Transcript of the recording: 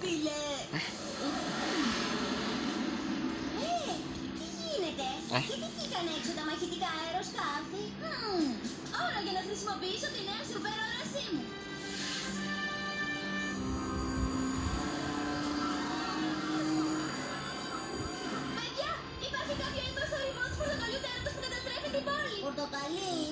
φίλε. Ε, τι γίνεται; ε. Γιατί βγήκαν έξω τα μαχητικά αεροσκάφη; Όλα για να χρησιμοποιήσω τη νέα σούπερ όρασή μου. Παιδιά, υπάρχει κάποιο είδος οριμός πορτοκαλιού τέρας που καταστρέφει την πόλη. Πορτοκαλί.